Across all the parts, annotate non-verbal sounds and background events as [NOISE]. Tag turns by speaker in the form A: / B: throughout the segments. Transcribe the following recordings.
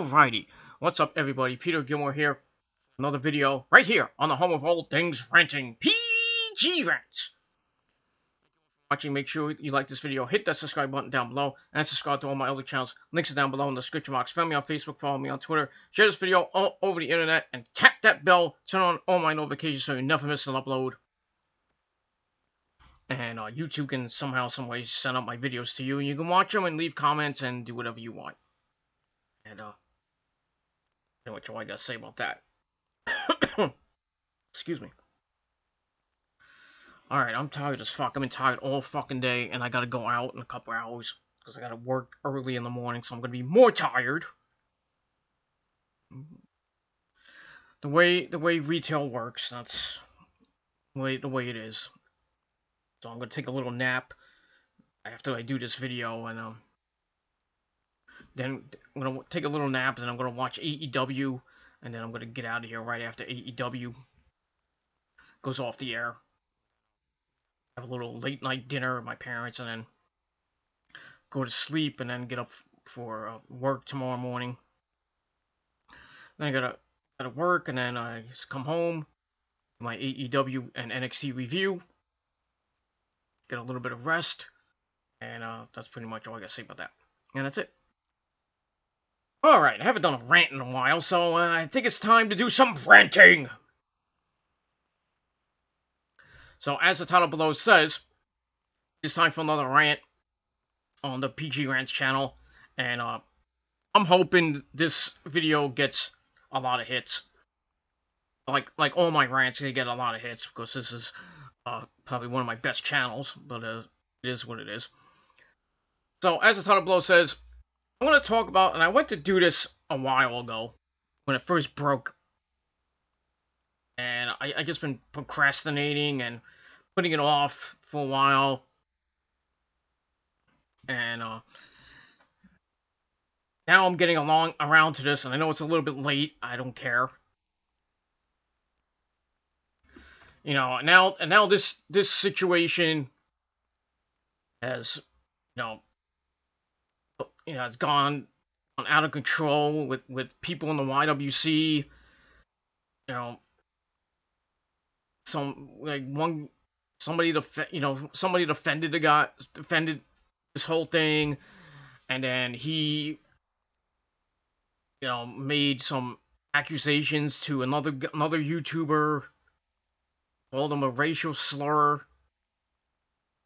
A: Alrighty, what's up everybody? Peter Gilmour here. Another video right here on the home of all things ranting, PG Rants. Watching, make sure you like this video, hit that subscribe button down below, and subscribe to all my other channels. Links are down below in the description box. Find me on Facebook, follow me on Twitter, share this video all over the internet, and tap that bell, turn on all my notifications so you never miss an upload. And uh, YouTube can somehow, some way send out my videos to you, and you can watch them and leave comments and do whatever you want. And, uh, know what I gotta say about that. [COUGHS] Excuse me. Alright, I'm tired as fuck. I've been tired all fucking day, and I gotta go out in a couple hours, because I gotta work early in the morning, so I'm gonna be more tired. The way, the way retail works, that's the way, the way it is. So I'm gonna take a little nap after I do this video, and, um, then I'm gonna take a little nap, and then I'm gonna watch AEW, and then I'm gonna get out of here right after AEW goes off the air. Have a little late night dinner with my parents, and then go to sleep, and then get up for uh, work tomorrow morning. Then I gotta gotta work, and then I come home, my AEW and NXT review, get a little bit of rest, and uh, that's pretty much all I gotta say about that. And that's it. Alright, I haven't done a rant in a while, so uh, I think it's time to do some ranting! So, as the title below says, it's time for another rant on the PG Rants channel, and uh, I'm hoping this video gets a lot of hits. Like, like all my rants, they get a lot of hits, because this is uh, probably one of my best channels, but uh, it is what it is. So, as the title below says, I'm going to talk about, and I went to do this a while ago when it first broke. And I, I just been procrastinating and putting it off for a while. And uh, now I'm getting along around to this, and I know it's a little bit late. I don't care. You know, now and now this this situation has, you know, you know, it's gone out of control with, with people in the YWC. You know, some like one somebody def- you know somebody defended the guy defended this whole thing, and then he you know made some accusations to another another YouTuber, called him a racial slur.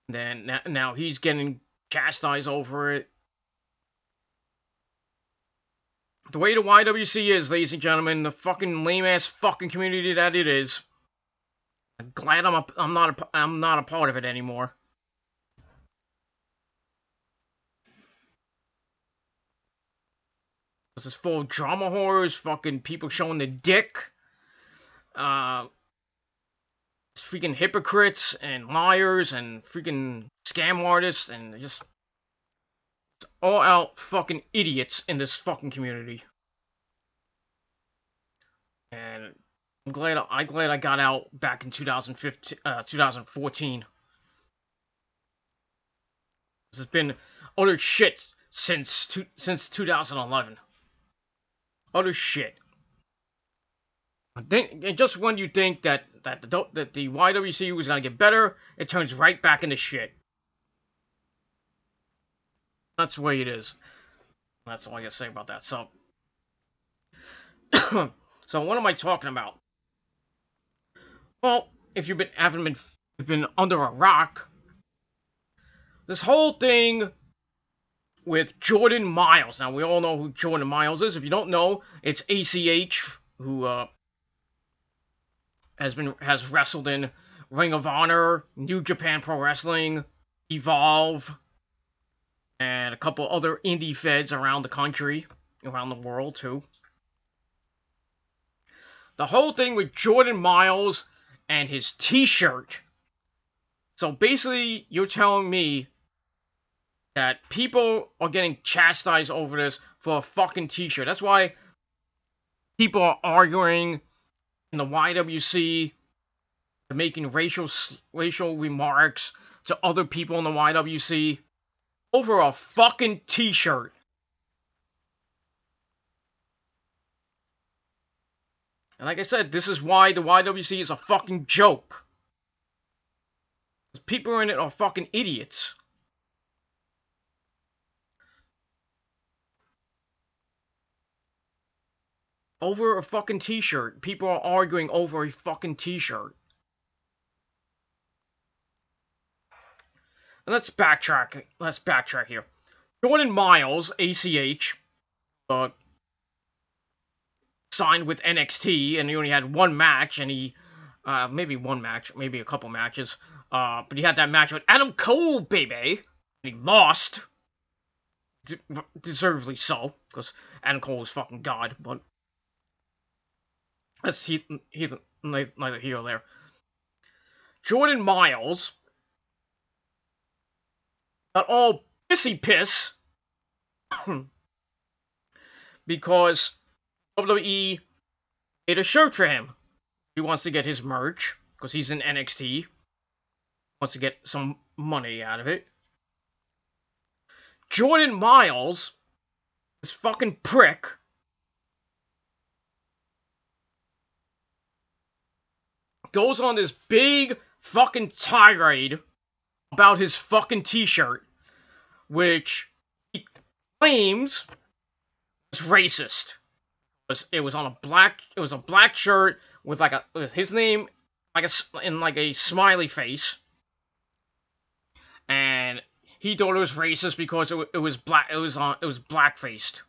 A: And then now he's getting chastised over it. The way the YWC is, ladies and gentlemen, the fucking lame ass fucking community that it is. I'm glad I'm a, I'm not a, I'm not a part of it anymore. This is full of drama horrors, fucking people showing the dick, uh, freaking hypocrites and liars and freaking scam artists and just all out fucking idiots in this fucking community. And I'm glad I glad I got out back in 2015 uh, 2014. This has been utter shit since since 2011. Utter shit. And just when you think that that the, that the YWC was gonna get better, it turns right back into shit. That's the way it is. That's all I gotta say about that. So, [COUGHS] so what am I talking about? Well, if you've been haven't been been under a rock, this whole thing with Jordan Myles. Now we all know who Jordan Myles is. If you don't know, it's ACH who uh, has been has wrestled in Ring of Honor, New Japan Pro Wrestling, Evolve, and a couple other indie feds around the country, around the world too. The whole thing with Jordan Myles and his t-shirt. So basically, you're telling me that people are getting chastised over this for a fucking t-shirt. That's why people are arguing in the YWC, making racial racial remarks to other people in the YWC over a fucking t-shirt. And like I said, this is why the YWC is a fucking joke. People in it are fucking idiots. Over a fucking t-shirt. People are arguing over a fucking t-shirt. Let's backtrack. Let's backtrack here. Jordan Myles, ACH, uh, signed with NXT, and he only had one match, and he, uh, maybe one match, maybe a couple matches, uh, but he had that match with Adam Cole, baby, and he lost, De deservedly so, because Adam Cole is fucking god, but that's he, he, neither here or there. Jordan Myles got all pissy piss [CLEARS THROAT] because WWE made a shirt for him. He wants to get his merch because he's in NXT. Wants to get some money out of it. Jordan Myles, this fucking prick, goes on this big fucking tirade about his fucking t-shirt, which he claims was racist. It was, it was on a black it was a black shirt with like a with his name like a in like a smiley face, and he thought it was racist because it, it was black it was on it was black faced.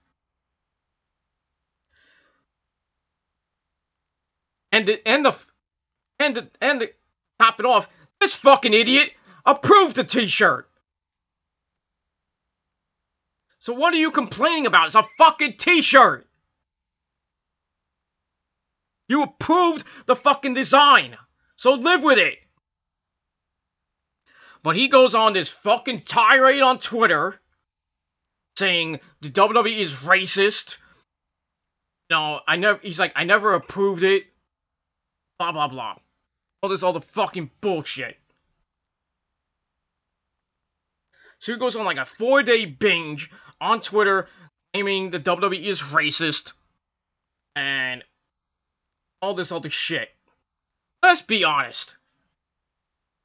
A: And the and the and the and the top it off, this fucking idiot approved the t-shirt. So what are you complaining about? It's a fucking t-shirt. You approved the fucking design. So live with it. But he goes on this fucking tirade on Twitter saying the WWE is racist. No, I never he's like, I never approved it. Blah blah blah. All this all the fucking bullshit. So he goes on like a four day binge on Twitter claiming the WWE is racist and all this other shit. Let's be honest.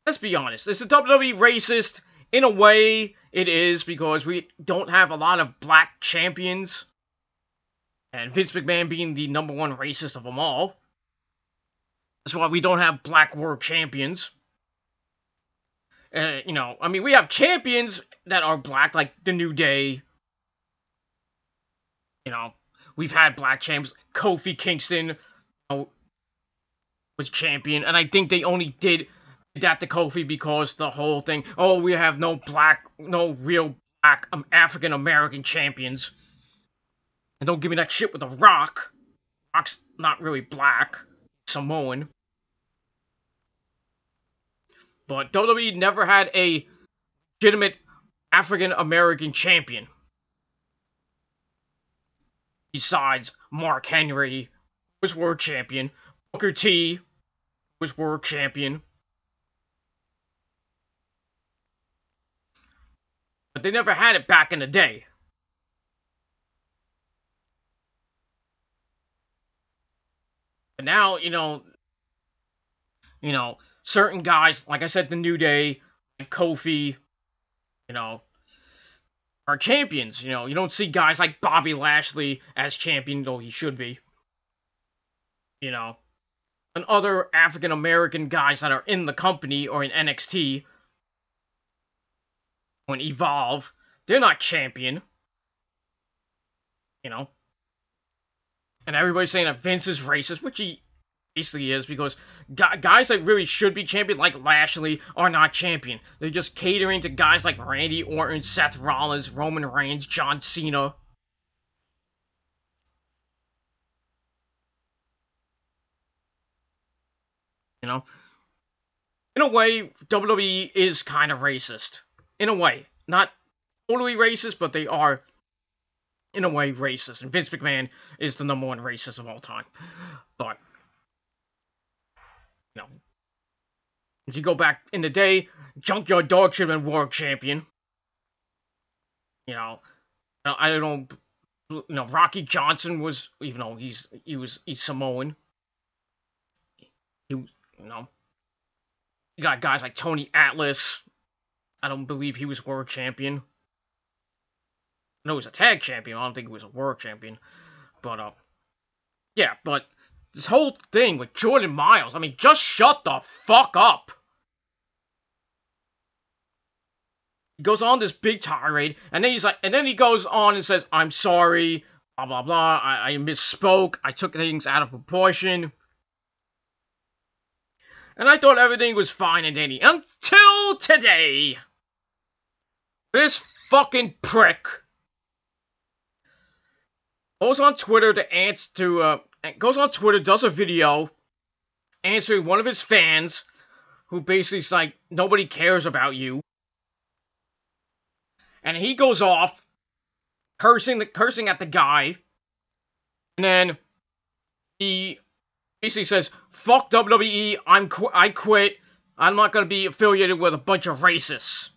A: Let's be honest. Is the WWE racist? In a way, it is because we don't have a lot of black champions. And Vince McMahon being the number one racist of them all. That's why we don't have black world champions. Uh, you know, I mean, we have champions that are black, like the New Day. You know, we've had black champs. Kofi Kingston you know, was champion, and I think they only did that to Kofi because the whole thing. Oh, we have no black, no real black um, African American champions. And don't give me that shit with the Rock. Rock's not really black. Samoan. But WWE never had a legitimate African American champion. Besides Mark Henry, was world champion. Booker T was world champion. But they never had it back in the day. But now, you know, you know, certain guys, like I said, the New Day, Kofi, you know, are champions. You know, you don't see guys like Bobby Lashley as champion, though he should be. You know, and other African American guys that are in the company or in NXT or in Evolve, they're not champion. You know, and everybody's saying that Vince is racist, which he basically is because guys that really should be champion, like Lashley, are not champion. They're just catering to guys like Randy Orton, Seth Rollins, Roman Reigns, John Cena. You know? In a way, WWE is kind of racist. In a way. Not totally racist, but they are, in a way, racist. And Vince McMahon is the number one racist of all time. But know, if you go back in the day, Junkyard Dog should have been world champion. You know, I don't. You know, Rocky Johnson was, even though he's he was he's Samoan, he, you know, you got guys like Tony Atlas. I don't believe he was world champion. No, he was a tag champion. I don't think he was a world champion. But uh, yeah, but this whole thing with Jordan Myles, I mean, just shut the fuck up. He goes on this big tirade, and then he's like, and then he goes on and says, "I'm sorry, blah blah blah. I, I misspoke. I took things out of proportion." And I thought everything was fine and dandy until today. This fucking prick goes on Twitter to answer to uh, goes on Twitter, does a video answering one of his fans who basically is like, nobody cares about you. And he goes off cursing the cursing at the guy. And then he basically says, "Fuck WWE, I'm qu- I quit. I'm not going to be affiliated with a bunch of racists."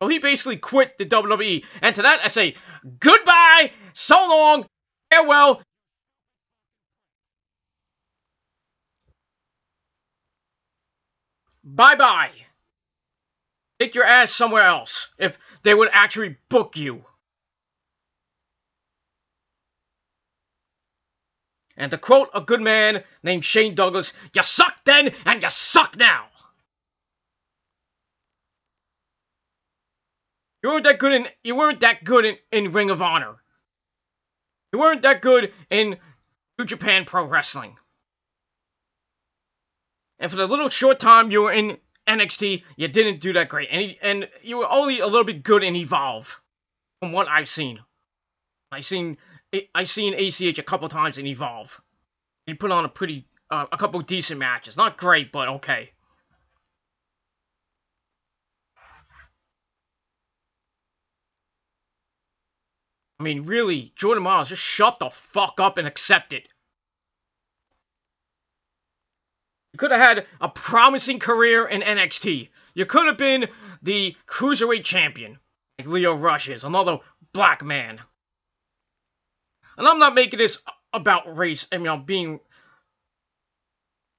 A: So he basically quit the WWE. And to that I say, "Goodbye, so long, farewell, Bye bye. Take your ass somewhere else if they would actually book you. And to quote a good man named Shane Douglas, you suck then and you suck now. You weren't that good in you weren't that good in, in Ring of Honor. You weren't that good in New Japan Pro Wrestling. And for the little short time you were in NXT, you didn't do that great. And, and you were only a little bit good in Evolve, from what I've seen. I seen I seen ACH a couple times in Evolve. He put on a pretty uh, a couple decent matches. Not great, but okay. I mean, really, Jordan Myles, just shut the fuck up and accept it. You could have had a promising career in NXT. You could have been the cruiserweight champion, like Lio Rush is, another black man. And I'm not making this about race. I mean, I'm being.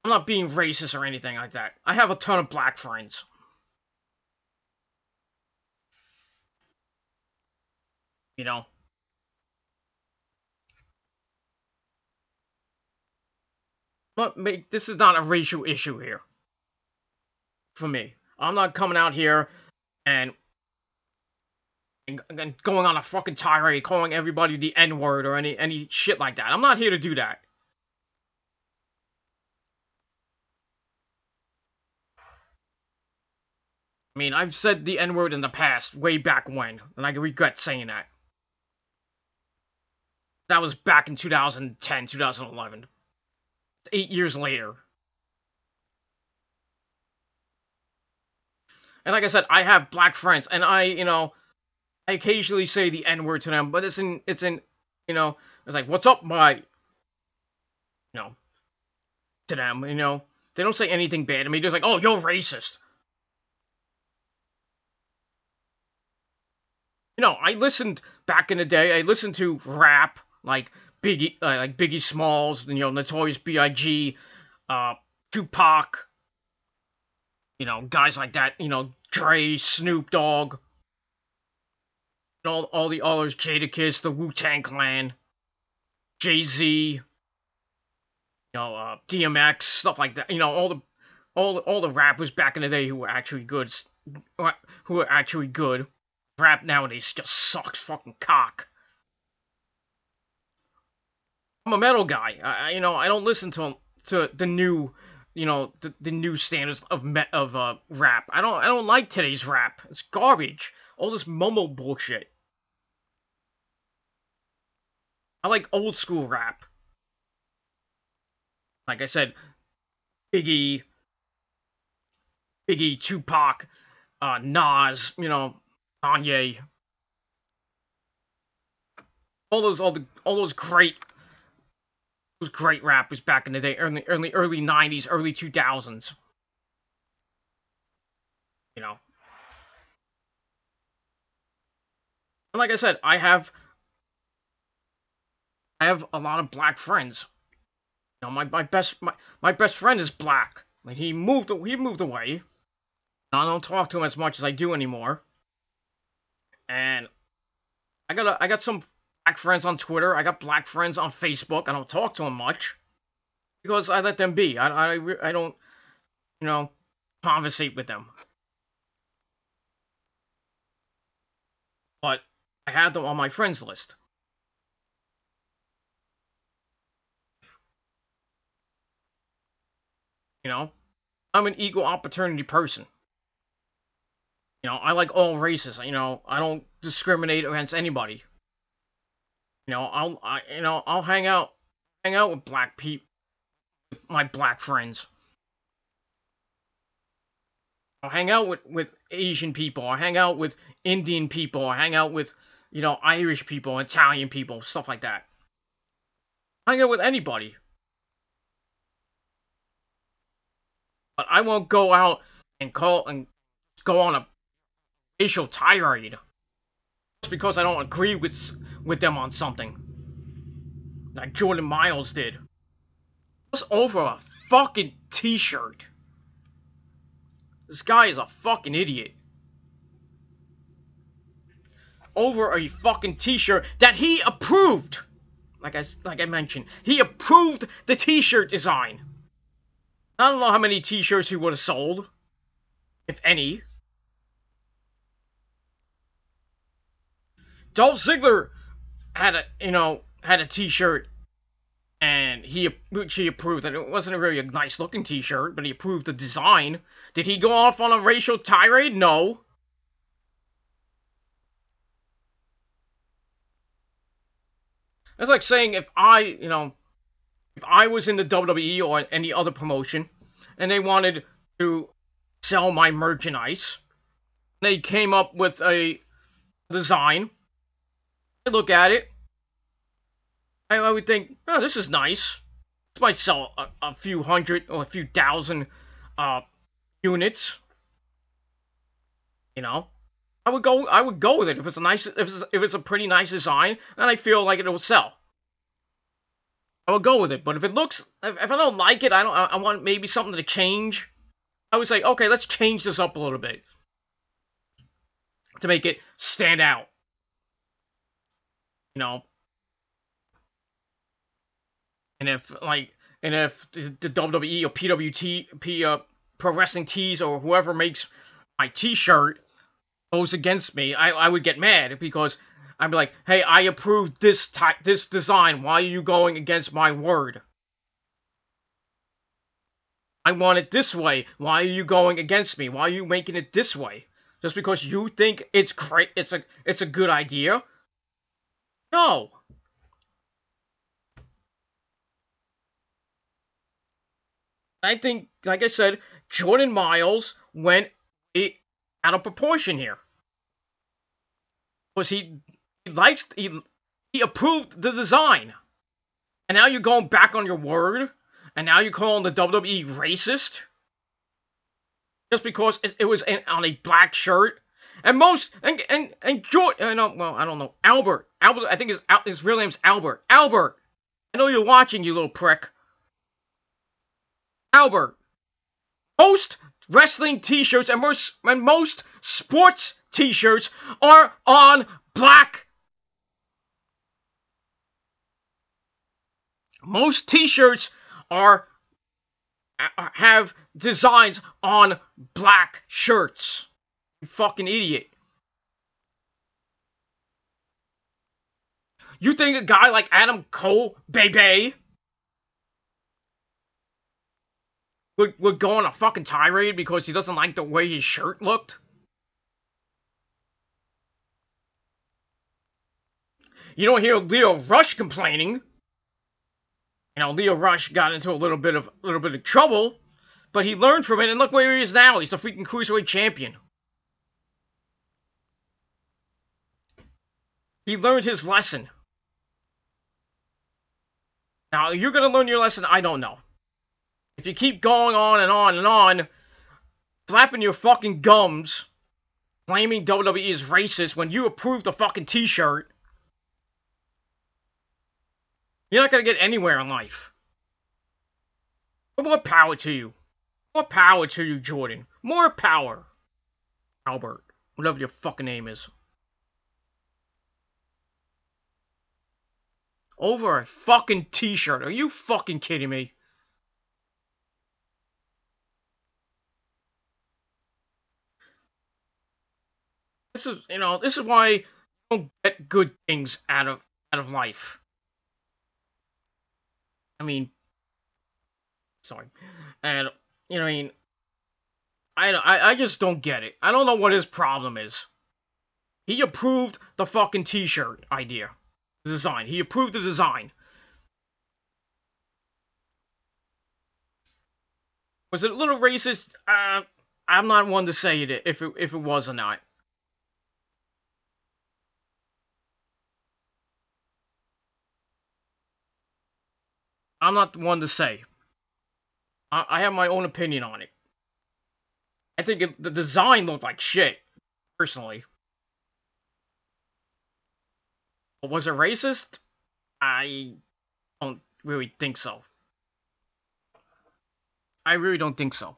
A: I'm not being racist or anything like that. I have a ton of black friends. You know? But make this is not a racial issue here. For me. I'm not coming out here and and going on a fucking tirade, calling everybody the N word or any any shit like that. I'm not here to do that. I mean, I've said the N word in the past, way back when, and I regret saying that. That was back in 2010, 2011 eight years later. And like I said, I have black friends, and I, you know, I occasionally say the N word to them, but it's in, it's in, you know, it's like, what's up, my, you know, to them, you know, they don't say anything bad to me. They're like, oh, you're racist. You know, I listened back in the day. I listened to rap like Biggie, uh, like Biggie Smalls, you know, Notorious B.I.G., uh, Tupac, you know, guys like that, you know, Dre, Snoop Dogg, all, all the others, Jadakiss, the Wu Tang Clan, Jay Z, you know, uh, DMX, stuff like that. You know, all the all all the rappers back in the day who were actually good, who were actually good. Rap nowadays just sucks fucking cock. I'm a metal guy. I, you know, I don't listen to to the new, you know, the, the new standards of me, of uh, rap. I don't I don't like today's rap. It's garbage. All this mumble bullshit. I like old school rap. Like I said, Biggie, Biggie, Tupac, uh, Nas, you know, Kanye. All those all the all those great was great rappers back in the day, early early early '90s, early 2000s. You know. And like I said, I have I have a lot of black friends. You know, my, my best my, my best friend is black. But he moved. He moved away. I don't talk to him as much as I do anymore. And I got a, I got some black friends on Twitter. I got black friends on Facebook. I don't talk to them much because I let them be. I, I, I don't, you know, conversate with them. But I had them on my friends list. You know, I'm an equal opportunity person. You know, I like all races. You know, I don't discriminate against anybody. You know, I'll I, you know I'll hang out hang out with black people, my black friends. I'll hang out with with Asian people. I'll hang out with Indian people. I'll hang out with you know Irish people, Italian people, stuff like that. Hang out with anybody. But I won't go out and call and go on a racial tirade just because I don't agree with with them on something. Like Jordan Myles did. Just over a fucking t-shirt. This guy is a fucking idiot. Over a fucking t-shirt that he approved. Like I, like I mentioned, he approved the t-shirt design. I don't know how many t-shirts he would have sold. If any. Dolph Ziggler had a, you know, had a t-shirt and he which he approved and it wasn't a really a nice looking t-shirt but he approved the design. Did he go off on a racial tirade? No. That's like saying if i you know if i was in the wwe or any other promotion and they wanted to sell my merchandise they came up with a design. I look at it I, I would think, oh, this is nice. This might sell a, a few hundred or a few thousand uh, units. You know, I would go. I would go with it if it's a nice, if it's, if it's a pretty nice design, and I feel like it will sell. I would go with it. But if it looks, if, if I don't like it, I don't. I, I want maybe something to change. I would say, okay, let's change this up a little bit to make it stand out. You know, and if like and if the WWE or PWT P uh, Pro Wrestling Tees or whoever makes my T-shirt goes against me, I, I would get mad because I'd be like, hey, I approved this type this design. Why are you going against my word? I want it this way. Why are you going against me? Why are you making it this way? Just because you think it's great, it's a it's a good idea? No. I think, like I said, Jordan Myles went it out of proportion here. Because he, he likes he he approved the design. And now you're going back on your word, and now you're calling the WWE racist just because it, it was in, on a black shirt. And most and and and Jordan, uh, well, I don't know, Albert, Albert, I think his his real name's Albert. Albert, I know you're watching, you little prick. Albert. Most wrestling t-shirts and most, and most sports t-shirts are on black. Most t-shirts are uh, have designs on black shirts. You fucking idiot. You think a guy like Adam Cole, baby, would, would go on a fucking tirade because he doesn't like the way his shirt looked? You don't hear Lio Rush complaining. You know, Lio Rush got into a little bit of a little bit of trouble, but he learned from it, and look where he is now. He's the freaking cruiserweight champion. He learned his lesson. Now, you're gonna learn your lesson, I don't know. If you keep going on and on and on, flapping your fucking gums, claiming WWE is racist when you approved the fucking t-shirt, you're not gonna get anywhere in life. But more power to you? More power to you, Jordan. More power. Albert. Whatever your fucking name is. Over a fucking t-shirt. Are you fucking kidding me? This is, you know, this is why you don't get good things out of out of life. I mean, sorry, and you know, I mean, I, I, I just don't get it. I don't know what his problem is. He approved the fucking T-shirt idea, the design. He approved the design. Was it a little racist? Uh, I'm not one to say it if it if it was or not. I'm not the one to say. I, I have my own opinion on it. I think it, the design looked like shit, personally. But was it racist? I don't really think so. I really don't think so.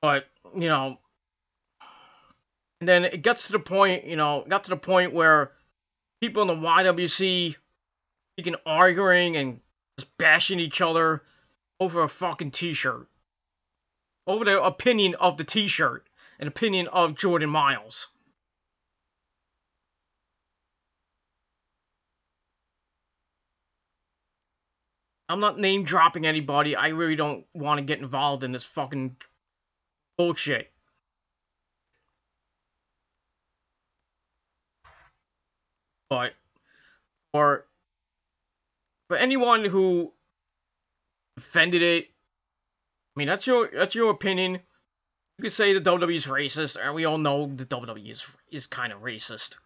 A: But, you know, and then it gets to the point, you know, got to the point where people in the YWC freaking arguing and just bashing each other over a fucking t-shirt. Over the opinion of the t-shirt. An opinion of Jordan Myles. I'm not name dropping anybody. I really don't want to get involved in this fucking bullshit. But for for anyone who defended it, I mean that's your that's your opinion. You could say the WWE is racist, and we all know the WWE is is kind of racist.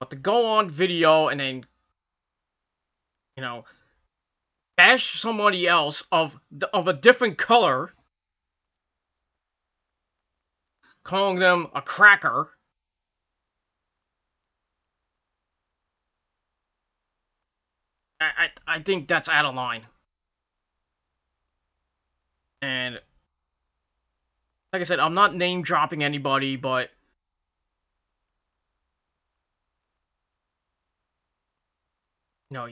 A: But to go on video and then, you know, bash somebody else of of a different color, calling them a cracker, I, I, think that's out of line. And like I said, I'm not name dropping anybody, but you know,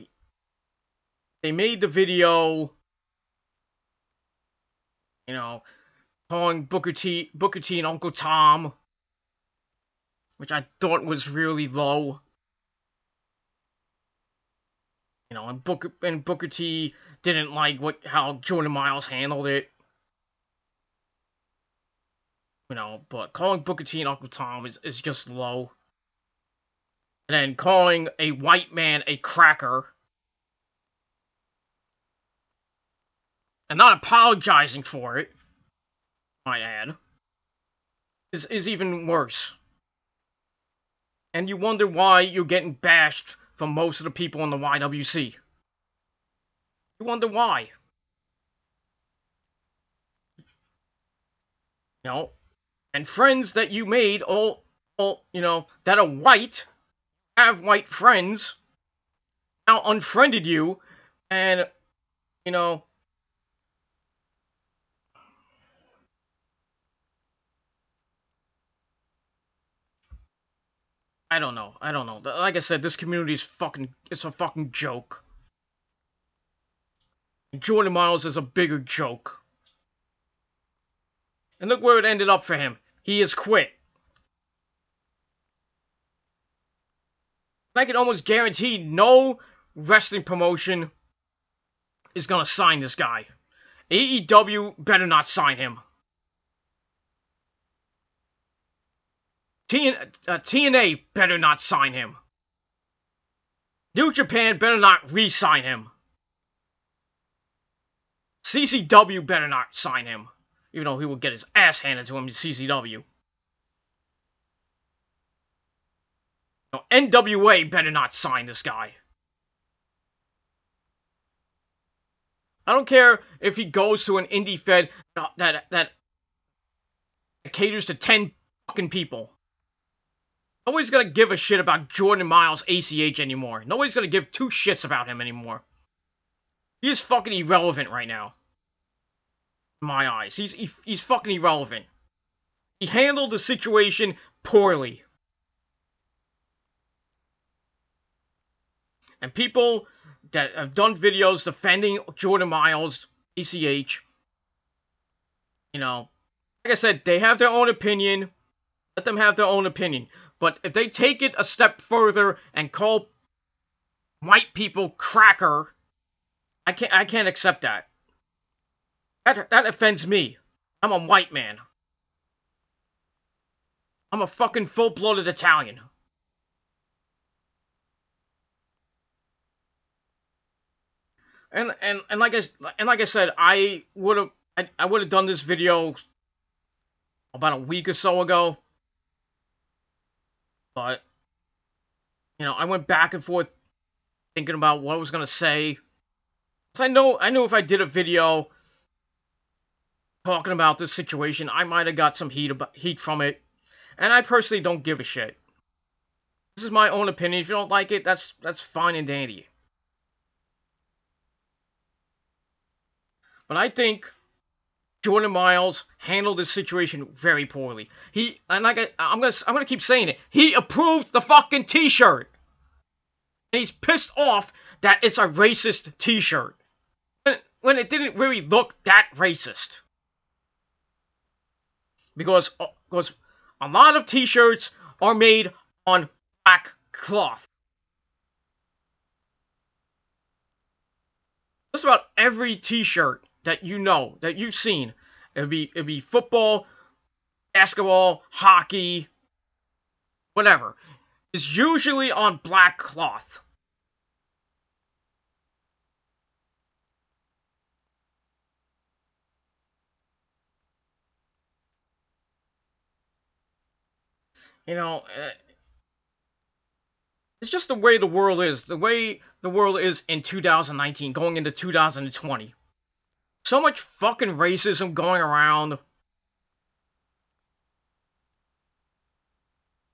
A: they made the video, you know, calling Booker T, Booker T and Uncle Tom, which I thought was really low. You know, and Booker and Booker T didn't like what how Jordan Myles handled it. You know, but calling Booker T and Uncle Tom is, is just low. And then calling a white man a cracker. And not apologizing for it, might add, is, is even worse. And you wonder why you're getting bashed from most of the people in the YWC. You wonder why. You know, and friends that you made all, all, you know, that are white, have white friends, now unfriended you, and, you know, I don't know. I don't know. Like I said, this community is fucking. It's a fucking joke. Jordan Myles is a bigger joke. And look where it ended up for him. He has quit. I can almost guarantee no wrestling promotion is gonna sign this guy. AEW better not sign him. TN, uh, TNA better not sign him. New Japan better not re-sign him. CCW better not sign him, even though he will get his ass handed to him in CCW. No, NWA better not sign this guy. I don't care if he goes to an indie fed that that, that caters to 10 fucking people. Nobody's gonna give a shit about Jordan Myles ACH anymore. Nobody's gonna give two shits about him anymore. he is fucking irrelevant right now. In my eyes, he's he, he's fucking irrelevant. He handled the situation poorly. And people that have done videos defending Jordan Myles, ACH, you know, like I said, they have their own opinion. Let them have their own opinion. But if they take it a step further and call white people cracker, I can't I can't accept that. That that offends me. I'm a white man. I'm a fucking full-blooded Italian. And and and like I and like I said, I would have I, I would have done this video about a week or so ago. But you know, I went back and forth thinking about what I was gonna say. Cause I know I knew if I did a video talking about this situation, I might have got some heat about heat from it. And I personally don't give a shit. This is my own opinion. If you don't like it, that's that's fine and dandy. But I think Jordan Myles handled this situation very poorly. He and like I, I'm gonna I'm gonna keep saying it. He approved the fucking T-shirt, and he's pissed off that it's a racist T-shirt when, when it didn't really look that racist. Because uh, because a lot of T-shirts are made on black cloth. Just about every T-shirt that you know, that you've seen. It'd be it'd be football, basketball, hockey, whatever. It's usually on black cloth. You know, uh, it's just the way the world is. The way the world is in 2019, going into 2020 so much fucking racism going around.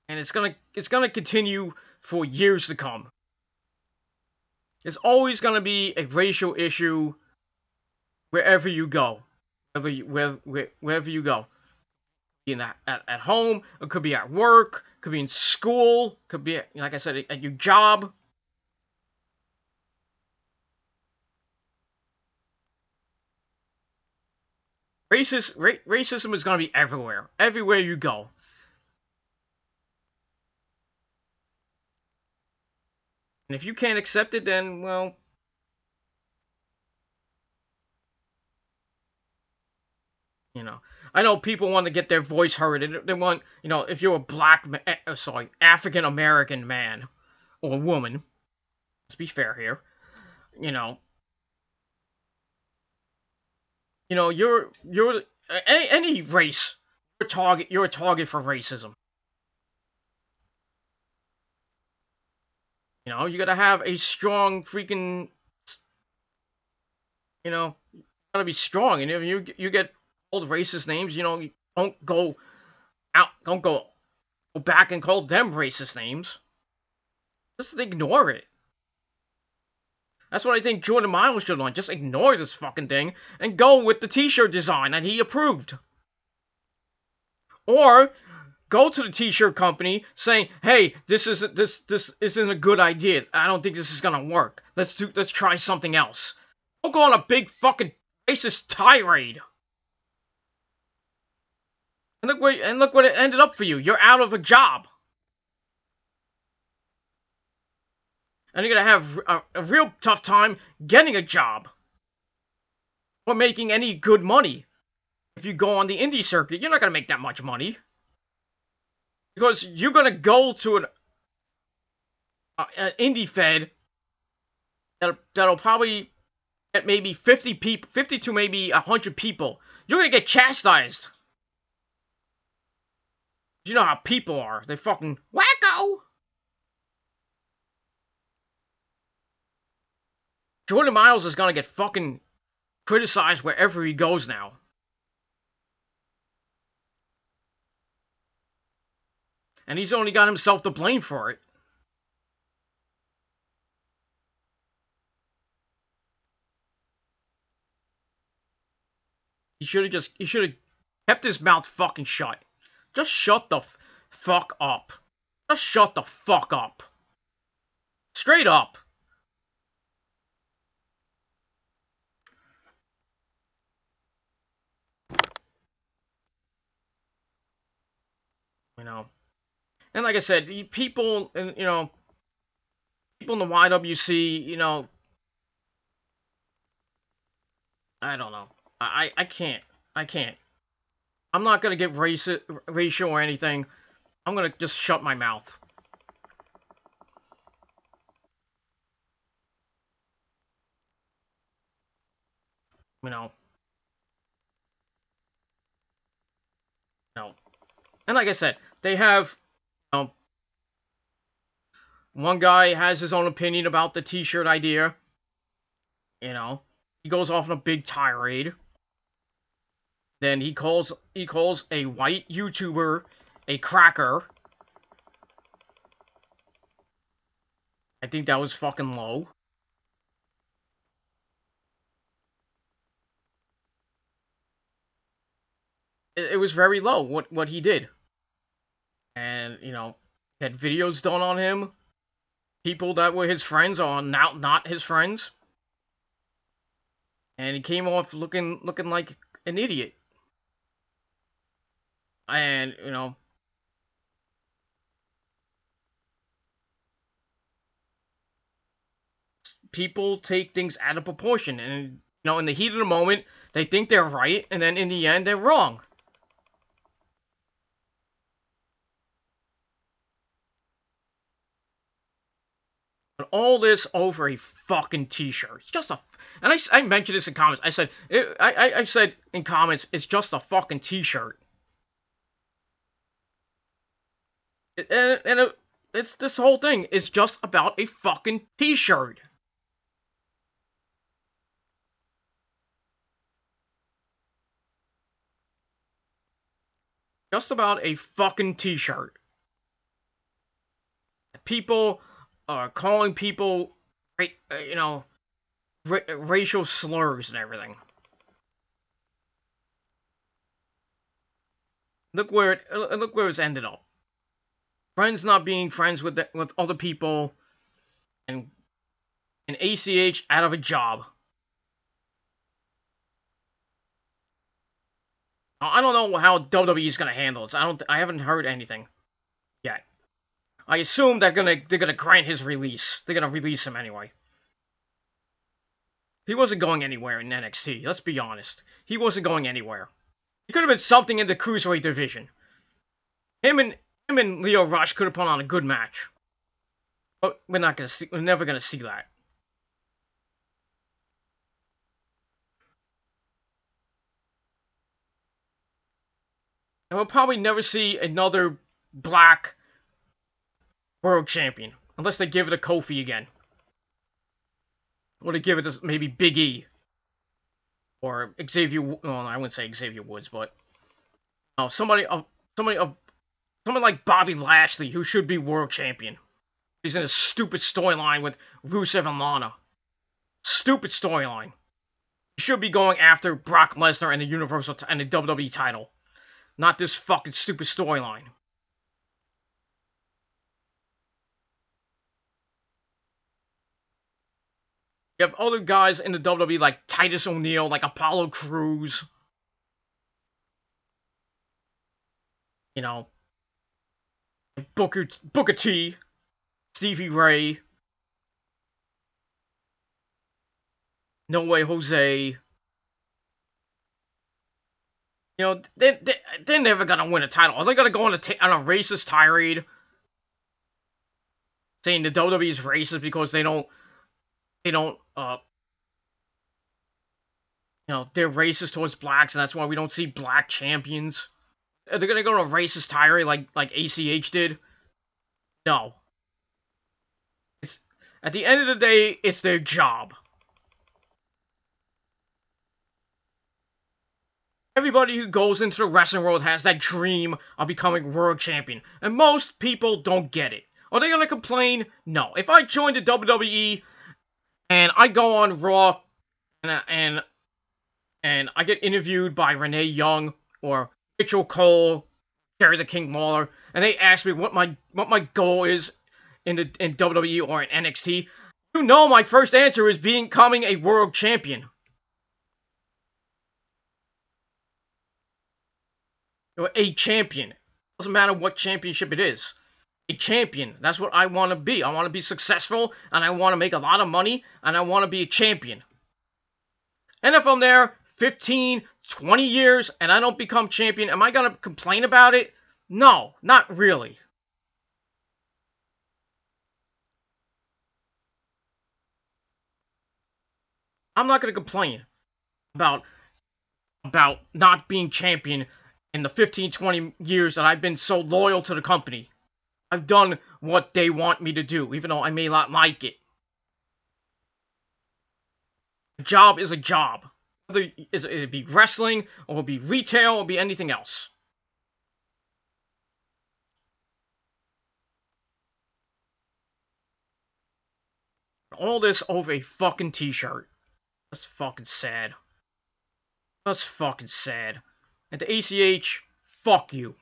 A: And it's gonna it's gonna continue for years to come. It's always gonna be a racial issue wherever you go. Wherever you, where, where, wherever you go. In at, at, at home, it could be at work, could be in school, could be, like I said, at your job. Racist, ra racism is going to be everywhere. Everywhere you go. And if you can't accept it, then, well... You know, I know people want to get their voice heard, and they want, you know, if you're a black, eh, uh, sorry, African American man or woman, let's be fair here, you know, you know, you're you're any, any race, you're a target. You're a target for racism. You know, you gotta have a strong freaking. You know, you gotta be strong, and if you you get old racist names, you know, don't go out, don't go go back and call them racist names. Just ignore it. That's what I think Jordan Myles should have done. Just ignore this fucking thing and go with the t-shirt design that he approved. Or go to the t-shirt company saying, "Hey, this is this this isn't a good idea. I don't think this is gonna work. Let's do let's try something else." Don't go on a big fucking racist tirade. And look where and look what it ended up for you. You're out of a job. And you're going to have a, a real tough time getting a job or making any good money. If you go on the indie circuit, you're not going to make that much money. Because you're going to go to an, uh, an indie fed that, that'll probably get maybe 50 people, 50 to maybe 100 people. You're going to get chastised. You know how people are. They fucking wacko. Jordan Myles is gonna get fucking criticized wherever he goes now. And he's only got himself to blame for it. He should have just he should have kept his mouth fucking shut. Just shut the fuck up. Just shut the fuck up. Straight up. You know. And like I said, people, and you know, people in the YWC, you know, I don't know. I I can't. I can't. I'm not gonna get race racial or anything. I'm gonna just shut my mouth. You know. No. And like I said, they have, you know, one guy has his own opinion about the t-shirt idea. You know, he goes off on a big tirade. Then he calls he calls a white YouTuber a cracker. I think that was fucking low. It, it was very low what what he did. And, you know, had videos done on him. People that were his friends are now not his friends. And he came off looking looking like an idiot. And, you know, people take things out of proportion and you know in the heat of the moment they think they're right and then in the end they're wrong all this over a fucking t-shirt. It's just a and i, I mentioned this in comments. I said it, I, I said in comments it's just a fucking t-shirt. And, and it, it's this whole thing is just about a fucking t-shirt. Just about a fucking t-shirt. People are calling people, uh, you know, racial slurs and everything. Look where it uh, look where it's ended up. Friends not being friends with the, with other people, and an ACH out of a job. I don't know how WWE is gonna handle this. I don't. I haven't heard anything yet. I assume they're gonna they're gonna grant his release. They're gonna release him anyway. He wasn't going anywhere in NXT. Let's be honest. He wasn't going anywhere. He could have been something in the cruiserweight division. Him and him and Lio Rush could have put on a good match. But we're not gonna see. We're never gonna see that. And we'll probably never see another black world champion. Unless they give it to Kofi again. Or they give it to maybe Big E. Or Xavier, well, I wouldn't say Xavier Woods, but oh, somebody of somebody of someone like Bobby Lashley, who should be world champion. He's in a stupid storyline with Rusev and Lana. Stupid storyline. He should be going after Brock Lesnar and the Universal and the WWE title. Not this fucking stupid storyline. You have other guys in the WWE like Titus O'Neil, like Apollo Crews. You know, Booker Booker T, Stevie Ray, No Way Jose. You know, they, they, they're never going to win a title. Are they going to go on a, on a racist tirade? Saying the WWE is racist because they don't, they don't, uh, you know, they're racist towards blacks and that's why we don't see black champions. they're to go on a racist tirade like, like ACH did? No. It's, at the end of the day, it's their job. Everybody who goes into the wrestling world has that dream of becoming world champion, and most people don't get it. Are they gonna complain? No. If I join the WWE and I go on Raw and, and and I get interviewed by Renee Young or Mitchell Cole, Jerry the King Lawler, and they ask me what my what my goal is in the in WWE or in NXT, you know my first answer is becoming a world champion. Or a champion. Doesn't matter what championship it is. A champion. That's what I want to be. I want to be successful and I want to make a lot of money and I want to be a champion. And if I'm there 15, 20 years and I don't become champion, am I going to complain about it? No, not really. I'm not going to complain about about not being champion in the 15 20 years that I've been so loyal to the company. I've done what they want me to do even though I may not like it. A job is a job. Whether it be wrestling or it be retail or be anything else. All this over a fucking t-shirt. That's fucking sad. That's fucking sad. And the ACH, fuck you.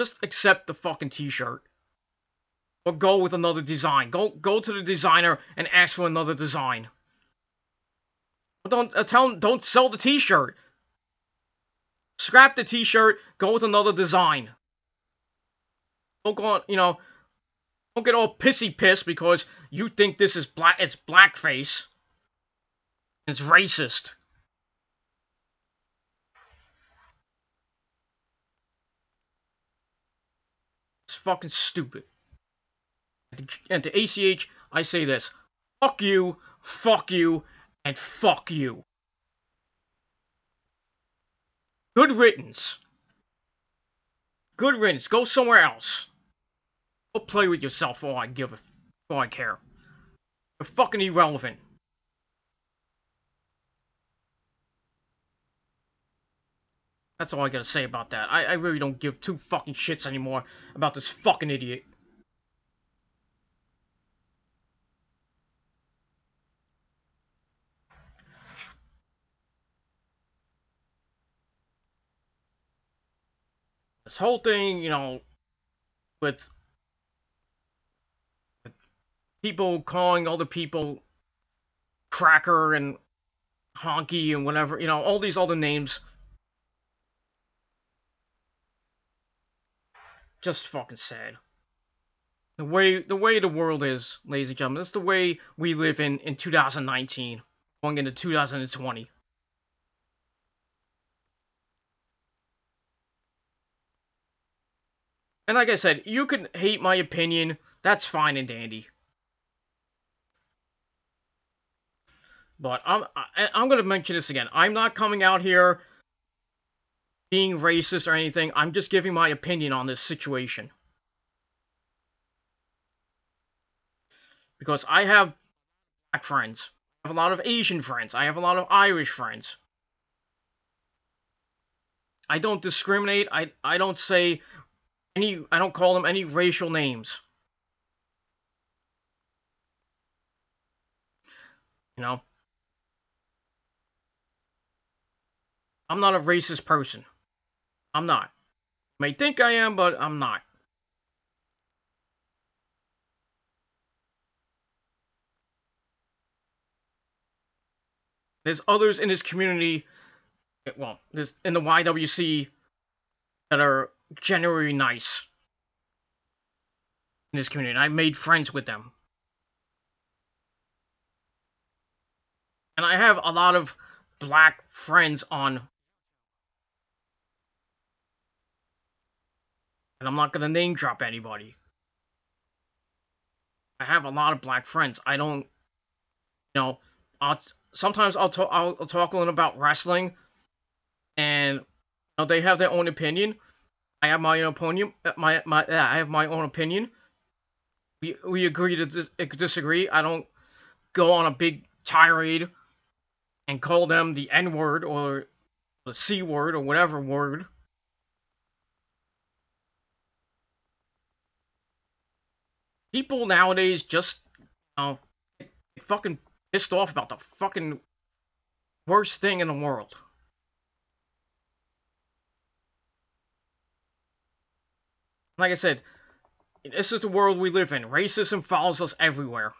A: Just accept the fucking t-shirt. Or go with another design. Go go to the designer and ask for another design. But don't uh, tell don't sell the t-shirt. Scrap the t-shirt, go with another design. Don't go on, you know, don't get all pissy pissed because you think this is black. It's blackface. It's racist. Fucking stupid. And to ACH, I say this: fuck you, fuck you, and fuck you. Good riddance. Good riddance. Go somewhere else. Go play with yourself all I give a for all I care. You're fucking irrelevant. That's all I gotta say about that. I, I really don't give two fucking shits anymore about this fucking idiot. This whole thing, you know, with people calling other people cracker and honky and whatever, you know, all these other names. Just fucking sad. The way the way the world is, ladies and gentlemen, that's the way we live in in 2019, going into 2020. And like I said, you can hate my opinion. That's fine and dandy. But I'm I, I'm going to mention this again. I'm not coming out here being racist or anything. I'm just giving my opinion on this situation. Because I have black friends. I have a lot of Asian friends. I have a lot of Irish friends. I don't discriminate. I I don't say any I don't call them any racial names. You know? I'm not a racist person. I'm not. You may think I am, but I'm not. There's others in this community, well, there's in the YWC that are generally nice in this community. I made friends with them. And I have a lot of black friends on and I'm not going to name drop anybody. I have a lot of black friends. I don't, you know, I'll, sometimes I'll, talk, I'll, I'll talk about wrestling, and you know, they have their own opinion. I have my own opinion. Uh, my my yeah, I have my own opinion. We we agree to dis- uh, disagree. I don't go on a big tirade and call them the N word or the C word or whatever word. People nowadays just you know, fucking pissed off about the fucking worst thing in the world. Like I said, this is the world we live in. Racism follows us everywhere.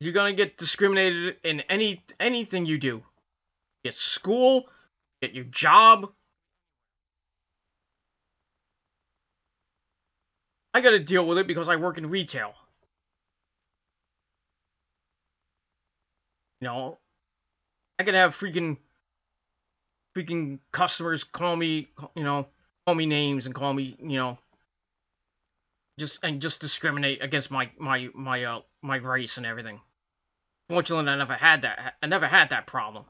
A: You're gonna get discriminated in any anything you do. Get school, get your job. I gotta deal with it because I work in retail. You know, I can have freaking freaking customers call me, you know, call me names and call me, you know, just and just discriminate against my my my uh my race and everything. Fortunately, I never had that. I never had that problem.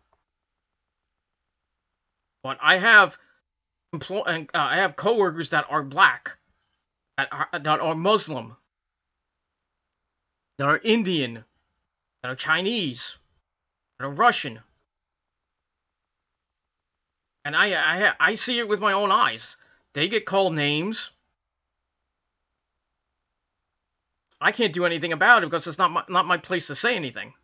A: But I have employ uh, I have coworkers that are black, that are that are Muslim, that are Indian, that are Chinese, that are Russian. And I, I, I see it with my own eyes. They get called names. I can't do anything about it because it's not my, not my place to say anything.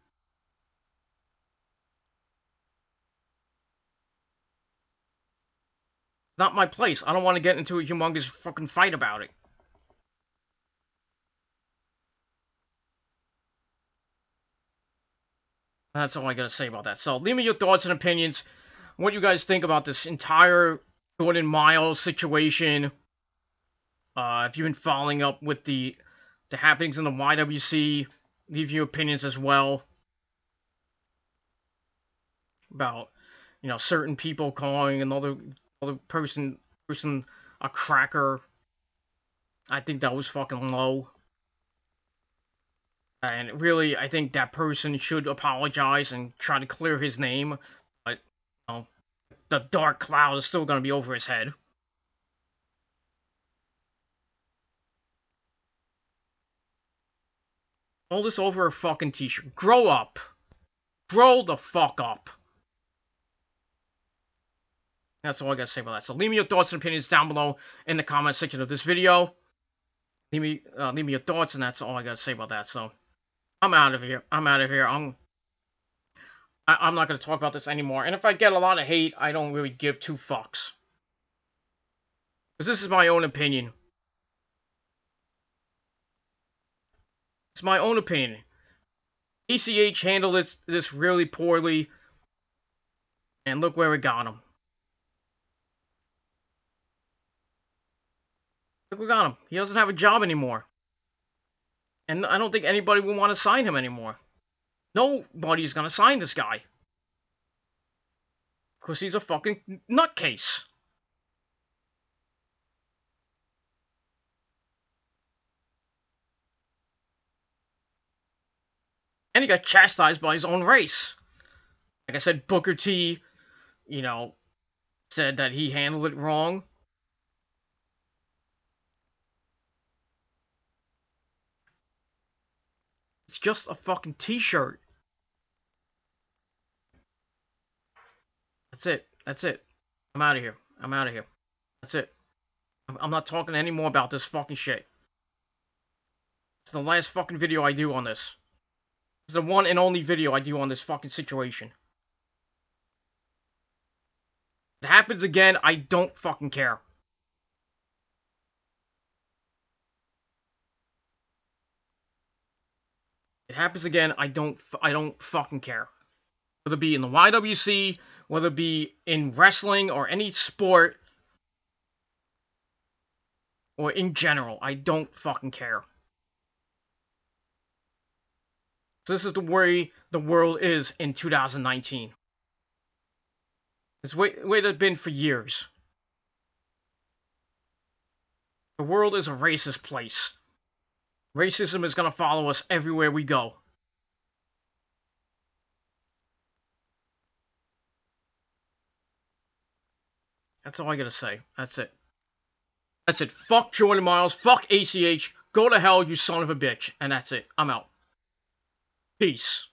A: not my place. I don't want to get into a humongous fucking fight about it. That's all I gotta say about that. So leave me your thoughts and opinions. What you guys think about this entire Jordan Myles situation. Uh, if you've been following up with the the happenings in the YWC, leave your opinions as well about you know certain people calling another other person person a cracker. I think that was fucking low. And really, I think that person should apologize and try to clear his name. But, you know, the dark cloud is still going to be over his head. All this over a fucking t-shirt. Grow up. Grow the fuck up. That's all I gotta say about that. So leave me your thoughts and opinions down below in the comment section of this video. Leave me, uh, leave me your thoughts, and that's all I gotta say about that. So I'm out of here. I'm out of here. I'm, I, I'm not gonna talk about this anymore. And if I get a lot of hate, I don't really give two fucks. Because this is my own opinion. It's my own opinion. ACH handled this, this really poorly. And look where it got him. Look, we got him. He doesn't have a job anymore. And I don't think anybody will want to sign him anymore. Nobody's going to sign this guy. Because he's a fucking nutcase. And he got chastised by his own race. Like I said, Booker T, you know, said that he handled it wrong. It's just a fucking t-shirt. That's it. That's it. I'm out of here. I'm out of here. That's it. I'm not talking anymore about this fucking shit. It's the last fucking video I do on this. It's the one and only video I do on this fucking situation. If it happens again, I don't fucking care. It happens again, I don't I don't fucking care. Whether it be in the YWC, whether it be in wrestling or any sport, or in general, I don't fucking care. This is the way the world is in 2019. It's way, way it's been for years. The world is a racist place. Racism is going to follow us everywhere we go. That's all I gotta say. That's it. That's it. Fuck Jordan Myles. Fuck ACH. Go to hell, you son of a bitch. And that's it. I'm out. Peace.